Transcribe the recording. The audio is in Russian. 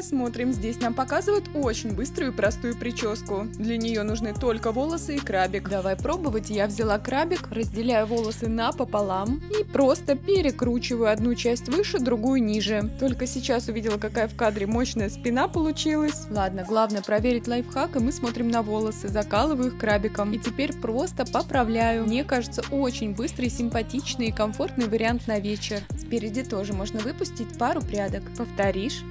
Посмотрим, здесь нам показывают очень быструю и простую прическу. Для нее нужны только волосы и крабик. Давай пробовать. Я взяла крабик, разделяю волосы напополам и просто перекручиваю одну часть выше, другую ниже. Только сейчас увидела, какая в кадре мощная спина получилась. Ладно, главное проверить лайфхак, и мы смотрим на волосы, закалываю их крабиком. И теперь просто поправляю. Мне кажется, очень быстрый, симпатичный и комфортный вариант на вечер. Спереди тоже можно выпустить пару прядок. Повторишь?